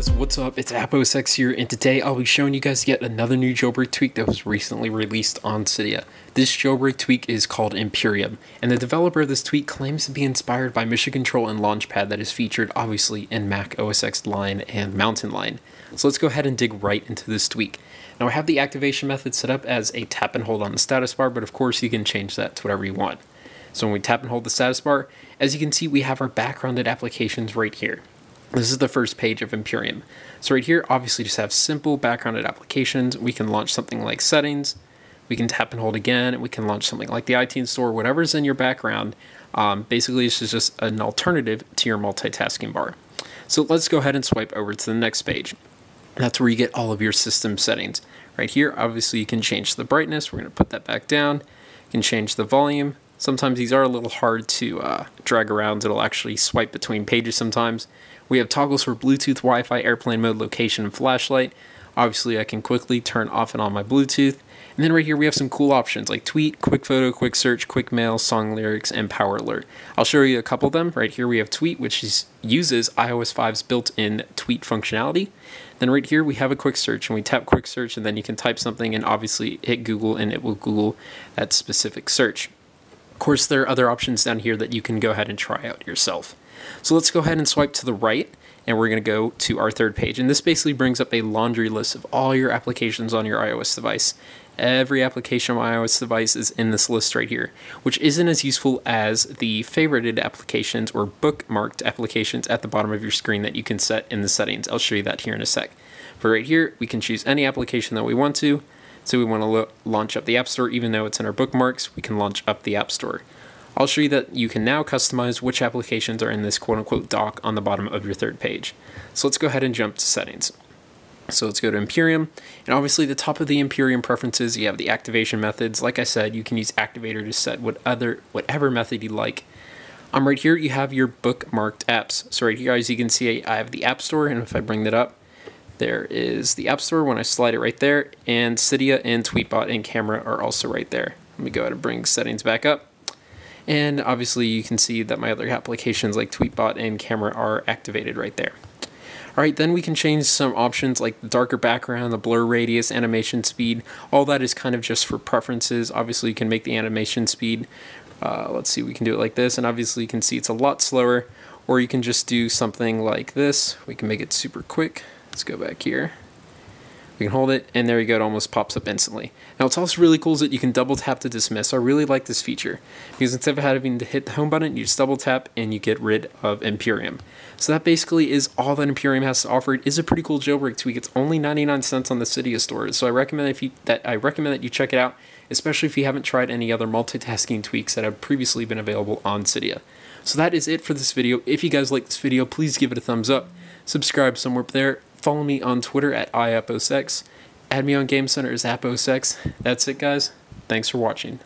guys, what's up? It's AppOSX here, and today I'll be showing you guys yet another new jailbreak tweak that was recently released on Cydia. This jailbreak tweak is called Imperium, and the developer of this tweak claims to be inspired by Mission Control and Launchpad that is featured obviously in Mac OS X Lion and Mountain Lion. So let's go ahead and dig right into this tweak. Now I have the activation method set up as a tap and hold on the status bar, but of course you can change that to whatever you want. So when we tap and hold the status bar, as you can see we have our backgrounded applications right here. This is the first page of Imperium. So right here, obviously just have simple backgrounded applications. We can launch something like settings. We can tap and hold again. We can launch something like the iTunes store, whatever's in your background. Um, basically, this is just an alternative to your multitasking bar. So let's go ahead and swipe over to the next page. That's where you get all of your system settings. Right here, obviously you can change the brightness. We're gonna put that back down. You can change the volume. Sometimes these are a little hard to uh, drag around. It'll actually swipe between pages sometimes. We have toggles for Bluetooth, Wi-Fi, airplane mode, location, and flashlight. Obviously, I can quickly turn off and on my Bluetooth. And then right here, we have some cool options like tweet, quick photo, quick search, quick mail, song lyrics, and power alert. I'll show you a couple of them. Right here, we have tweet, which is, uses iOS 5's built-in tweet functionality. Then right here, we have a quick search, and we tap quick search, and then you can type something and obviously hit Google, and it will Google that specific search. Course, there are other options down here that you can go ahead and try out yourself. So let's go ahead and swipe to the right and we're going to go to our third page. And this basically brings up a laundry list of all your applications on your iOS device. Every application on my iOS device is in this list right here, which isn't as useful as the favorited applications or bookmarked applications at the bottom of your screen that you can set in the settings. I'll show you that here in a sec. But right here, we can choose any application that we want to. So we want to launch up the App Store, even though it's in our bookmarks, we can launch up the App Store. I'll show you that you can now customize which applications are in this quote-unquote dock on the bottom of your third page. So let's go ahead and jump to settings. So let's go to Imperium, and obviously the top of the Imperium preferences, you have the activation methods. Like I said, you can use Activator to set what other, whatever method you like. Um, right here, you have your bookmarked apps. So right here, as you can see, I have the App Store, and if I bring that up, there is the App Store when I slide it right there, and Cydia and Tweetbot and Camera are also right there. Let me go ahead and bring settings back up. And obviously you can see that my other applications like Tweetbot and Camera are activated right there. All right, then we can change some options like the darker background, the blur radius, animation speed. All that is kind of just for preferences. Obviously you can make the animation speed. Uh, let's see, we can do it like this. And obviously you can see it's a lot slower. Or you can just do something like this. We can make it super quick. Let's go back here. We can hold it, and there you go, it almost pops up instantly. Now what's also really cool is that you can double tap to dismiss. I really like this feature, because instead of having to hit the home button, you just double tap and you get rid of Imperium. So that basically is all that Imperium has to offer. It is a pretty cool jailbreak tweak. It's only 99 cents on the Cydia store, so I recommend if you that I recommend that you check it out, especially if you haven't tried any other multitasking tweaks that have previously been available on Cydia. So that is it for this video. If you guys like this video, please give it a thumbs up. Subscribe somewhere up there Follow me on Twitter at iAppOSX. Add me on Game Center as AppOSX. That's it, guys. Thanks for watching.